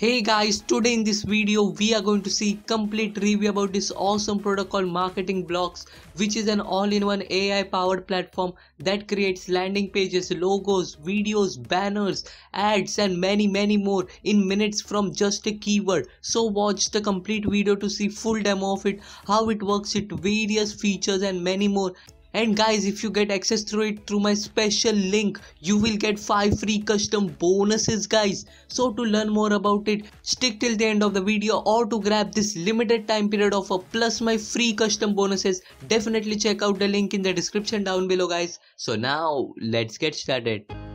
Hey guys, today in this video we are going to see complete review about this awesome product called Marketing Blocks which is an all-in-one AI powered platform that creates landing pages, logos, videos, banners, ads and many many more in minutes from just a keyword. So watch the complete video to see full demo of it, how it works, its various features and many more and guys if you get access through it through my special link you will get 5 free custom bonuses guys. So to learn more about it stick till the end of the video or to grab this limited time period offer plus my free custom bonuses definitely check out the link in the description down below guys. So now let's get started